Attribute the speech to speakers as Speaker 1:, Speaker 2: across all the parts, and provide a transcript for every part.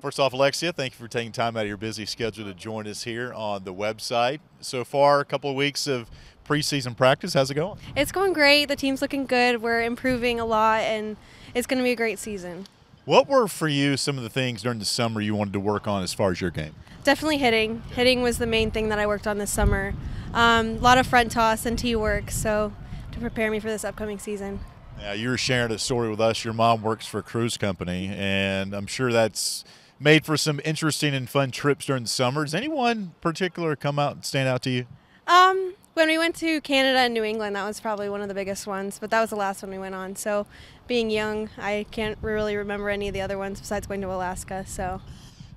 Speaker 1: First off, Alexia, thank you for taking time out of your busy schedule to join us here on the website. So far, a couple of weeks of preseason practice. How's it going?
Speaker 2: It's going great. The team's looking good. We're improving a lot, and it's going to be a great season.
Speaker 1: What were for you some of the things during the summer you wanted to work on as far as your game?
Speaker 2: Definitely hitting. Hitting was the main thing that I worked on this summer. Um, a lot of front toss and tee work, so to prepare me for this upcoming season.
Speaker 1: Yeah, you were sharing a story with us. Your mom works for a cruise company, and I'm sure that's made for some interesting and fun trips during the summer. Does anyone particular come out and stand out to you?
Speaker 2: Um, when we went to Canada and New England, that was probably one of the biggest ones, but that was the last one we went on. So, being young, I can't really remember any of the other ones besides going to Alaska. So,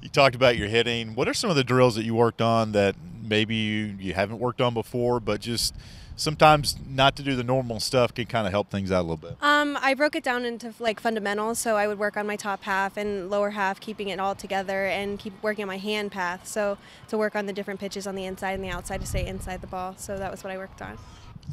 Speaker 1: you talked about your hitting. What are some of the drills that you worked on that maybe you, you haven't worked on before, but just sometimes not to do the normal stuff can kind of help things out a little bit.
Speaker 2: Um, I broke it down into like fundamentals, so I would work on my top half and lower half, keeping it all together, and keep working on my hand path. So to work on the different pitches on the inside and the outside to stay inside the ball. So that was what I worked on.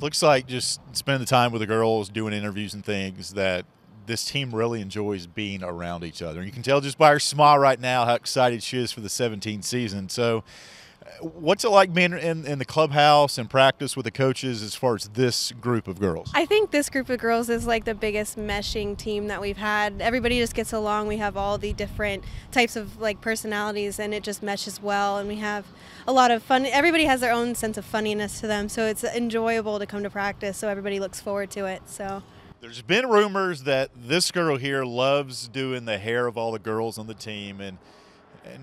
Speaker 1: Looks like just spending the time with the girls, doing interviews and things that this team really enjoys being around each other. And you can tell just by her smile right now how excited she is for the 17th season. So What's it like being in, in the clubhouse and practice with the coaches as far as this group of girls?
Speaker 2: I think this group of girls is like the biggest meshing team that we've had. Everybody just gets along. We have all the different types of like personalities and it just meshes well and we have a lot of fun. Everybody has their own sense of funniness to them, so it's enjoyable to come to practice so everybody looks forward to it. So
Speaker 1: there's been rumors that this girl here loves doing the hair of all the girls on the team and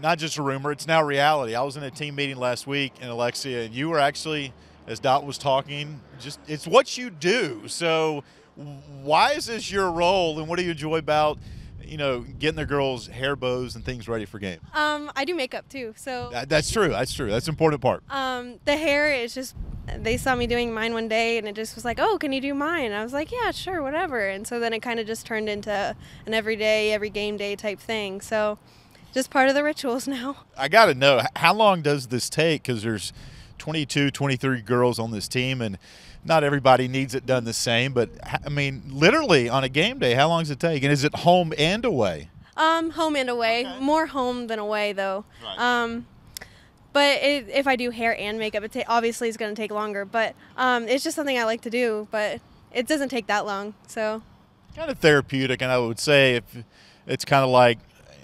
Speaker 1: not just a rumor, it's now reality. I was in a team meeting last week in Alexia, and you were actually, as Dot was talking, just it's what you do. So, why is this your role, and what do you enjoy about? You know, getting the girls' hair bows and things ready for game.
Speaker 2: Um, I do makeup too, so
Speaker 1: that, that's true. That's true. That's an important part.
Speaker 2: Um, the hair is just they saw me doing mine one day and it just was like, oh, can you do mine? I was like, yeah, sure, whatever. And so then it kind of just turned into an everyday, every game day type thing. So just part of the rituals now.
Speaker 1: I got to know how long does this take? Because there's 22, 23 girls on this team, and not everybody needs it done the same. But I mean, literally on a game day, how long does it take? And is it home and away?
Speaker 2: Um, home and away. Okay. More home than away, though. Right. Um, but it, if I do hair and makeup, it obviously is going to take longer. But um, it's just something I like to do. But it doesn't take that long, so.
Speaker 1: Kind of therapeutic, and I would say if it's kind of like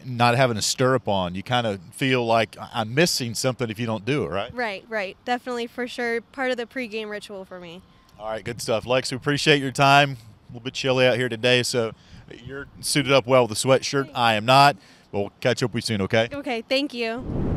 Speaker 1: not having a stirrup on, you kind of feel like I'm missing something if you don't do it, right?
Speaker 2: Right, right. Definitely for sure part of the pregame ritual for me.
Speaker 1: All right, good stuff. Lex, we appreciate your time. A little bit chilly out here today, so you're suited up well with a sweatshirt. I am not. We'll catch up with you soon, okay?
Speaker 2: Okay, thank you.